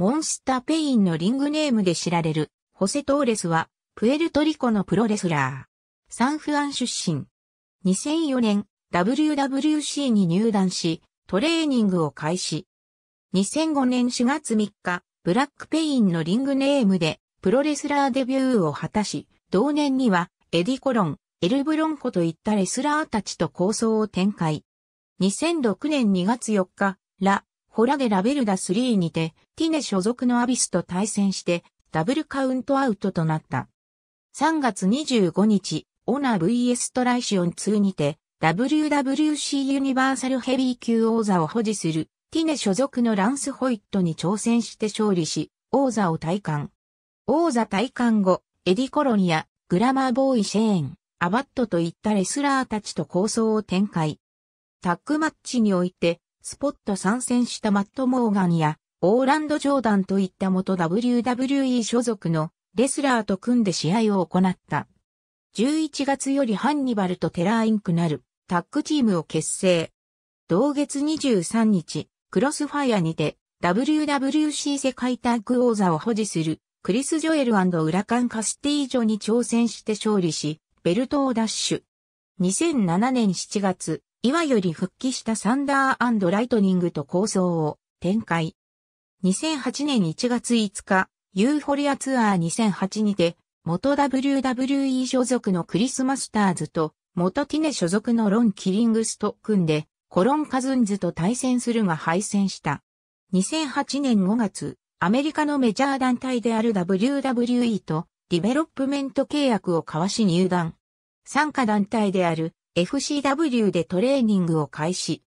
モンスターペインのリングネームで知られる、ホセ・トーレスは、プエルトリコのプロレスラー。サンフアン出身。2004年、WWC に入団し、トレーニングを開始。2005年4月3日、ブラックペインのリングネームで、プロレスラーデビューを果たし、同年には、エディコロン、エルブロンコといったレスラーたちと抗争を展開。2006年2月4日、 La Hora de la Verdad 3にて、 TNA 所属のアビスと対戦して、ダブルカウントアウトとなった。3月25日、オナー VS トライシオン2にて、WWC ユニバーサルヘビー級王座を保持する、 TNA 所属のランス・ホイットに挑戦して勝利し、王座を戴冠。王座戴冠後、エディ・コロンやグラマーボーイ・シェーン、アバッドといったレスラーたちと抗争を展開。タッグマッチにおいて、スポット参戦したマット・モーガンや、オーランド・ジョーダンといった元 WWE 所属のレスラーと組んで試合を行った。11月よりハンニバルとテラーインクなるタッグチームを結成。同月23日、クロスファイアにて WWC 世界タッグ王座を保持するクリス・ジョエルウラカン・カスティージョに挑戦して勝利し、ベルトをダッシュ。2007年7月、 IWA より復帰したサンダーライトニングと抗争を展開。2008年1月5日、ユーフォリアツアー2008にて、元 WWE 所属のクリスマスターズと、元 TNA 所属のロン・キリングスと組んで、コロン・カズンズと対戦するが敗戦した。2008年5月、アメリカのメジャー団体である WWE とディベロップメント契約を交わし入団。参加団体である FCW でトレーニングを開始。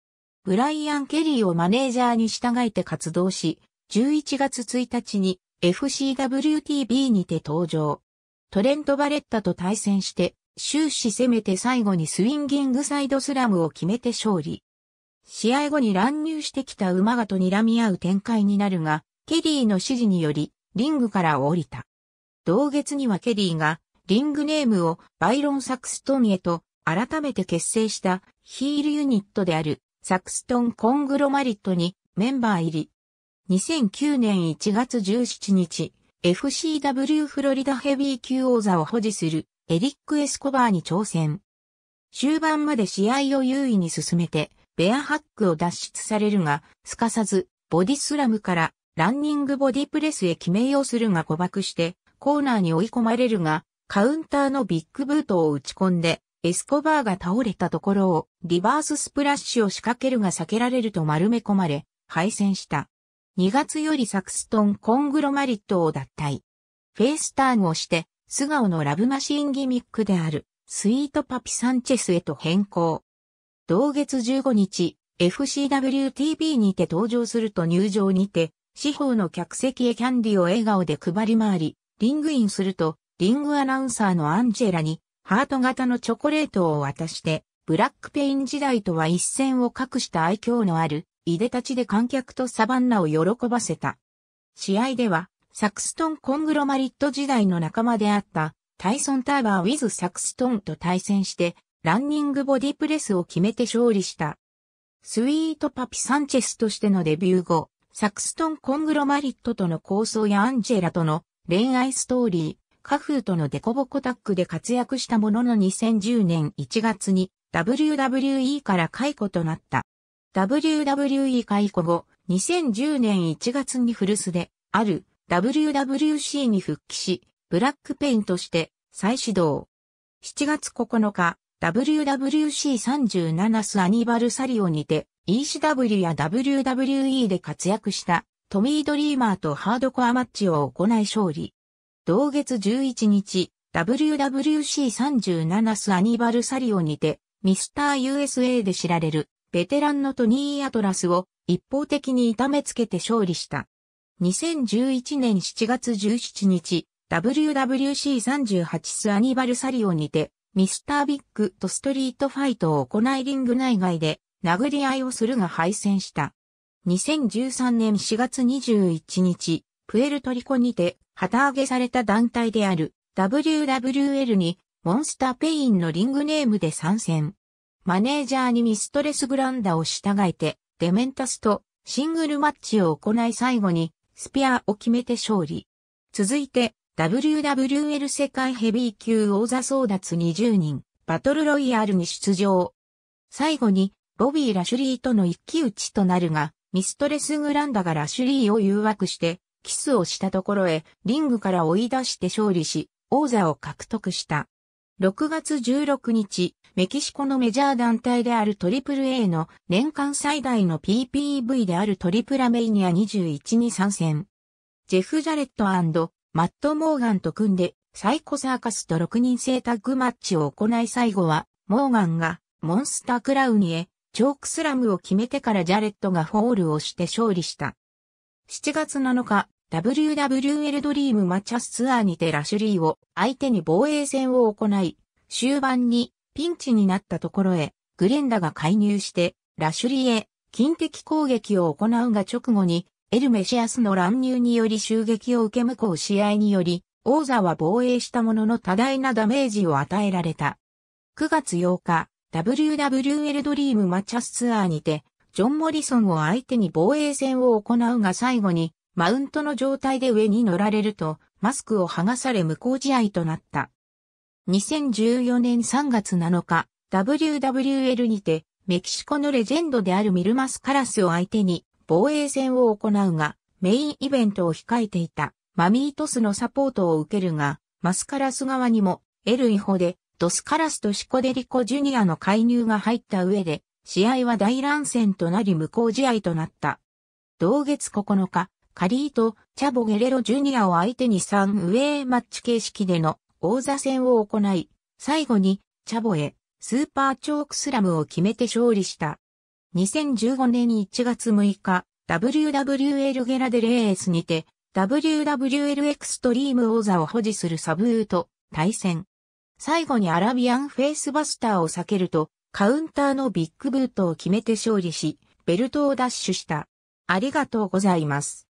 ブライアン・ケリーをマネージャーに従えて活動し、11月1日に FCWTB にて登場。トレント・バレッタと対戦して、終始攻めて最後にスインギングサイドスラムを決めて勝利。試合後に乱入してきた馬がと睨み合う展開になるが、ケリーの指示により、リングから降りた。同月にはケリーが、リングネームをバイロン・サクストンへと、改めて結成したヒールユニットであるサクストン・コングロマリットにメンバー入り。2009年1月17日、FCW フロリダヘビー級王座を保持するエリック・エスコバーに挑戦。終盤まで試合を優位に進めて、ベアハックを脱出されるが、すかさず、ボディスラムからランニングボディプレスへ決めようするが誤爆して、コーナーに追い込まれるが、カウンターのビッグブートを打ち込んで、エスコバーが倒れたところを、リバーススプラッシュを仕掛けるが避けられると丸め込まれ、敗戦した。2月よりサクストンコングロマリットを脱退。フェイスターンをして、素顔のラブマシーンギミックである、スイートパピサンチェスへと変更。同月15日、FCWTV にて登場すると入場にて、四方の客席へキャンディを笑顔で配り回り、リングインすると、リングアナウンサーのアンジェラに、ハート型のチョコレートを渡して、ブラックペイン時代とは一線を画した愛嬌のある、いでたちで観客とサバンナを喜ばせた。試合では、サクストンコングロマリット時代の仲間であった、タイソン・ターバー・ウィズ・サクストンと対戦して、ランニングボディプレスを決めて勝利した。スイート・パピ・サンチェスとしてのデビュー後、サクストン・コングロマリットとの構想やアンジェラとの恋愛ストーリー、カフーとのデコボコタッグで活躍したものの2010年1月に WWE から解雇となった。WWE 解雇後、2010年1月に古巣で、ある WWC に復帰し、ブラックペインとして再始動。7月9日、WWC37 スアニバルサリオにて ECW や WWE で活躍したトミー・ドリーマーとハードコアマッチを行い勝利。同月11日、WWC37 スアニバルサリオにてミスター USA で知られるベテランのトニー・アトラスを一方的に痛めつけて勝利した。2011年7月17日、WWC38 スアニバルサリオにて、ミスタービッグとストリートファイトを行いリング内外で殴り合いをするが敗戦した。2013年4月21日、プエルトリコにて旗揚げされた団体である WWL にモンスターペインのリングネームで参戦。マネージャーにミストレスグランダを従えて、デメンタスとシングルマッチを行い最後に、スピアを決めて勝利。続いて、WWL 世界ヘビー級王座争奪20人、バトルロイヤルに出場。最後に、ボビー・ラシュリーとの一騎打ちとなるが、ミストレス・グランダがラシュリーを誘惑して、キスをしたところへ、リングから追い出して勝利し、王座を獲得した。6月16日、メキシコのメジャー団体であるトリプル a の年間最大の PPV であるトリプラメイニア21に参戦。ジェフ・ジャレットマット・モーガンと組んでサイコサーカスと6人制タッグマッチを行い最後はモーガンがモンスタークラウンへチョークスラムを決めてからジャレットがフォールをして勝利した。7月7日、WWL ドリームマチャスツアーにてラシュリーを相手に防衛戦を行い、終盤にピンチになったところへ、グレンダが介入して、ラシュリーへ金的攻撃を行うが直後に、エルメシアスの乱入により襲撃を受け無効試合により、王座は防衛したものの多大なダメージを与えられた。9月8日、WWL ドリームマチャスツアーにて、ジョン・モリソンを相手に防衛戦を行うが最後に、マウントの状態で上に乗られると、マスクを剥がされ無効試合となった。2014年3月7日、WWL にて、メキシコのレジェンドであるミルマス・カラスを相手に、防衛戦を行うが、メインイベントを控えていた、マミートスのサポートを受けるが、マスカラス側にも、エルイホで、ドスカラスとシコデリコジュニアの介入が入った上で、試合は大乱戦となり無効試合となった。同月9日、カリート、チャボゲレロジュニアを相手に3ウェイマッチ形式での王座戦を行い、最後にチャボへスーパーチョークスラムを決めて勝利した。2015年1月6日、WWL ゲラデレースにて、WWL エクストリーム王座を保持するサブーと対戦。最後にアラビアンフェイスバスターを避けると、カウンターのビッグブートを決めて勝利し、ベルトをダッシュした。ありがとうございます。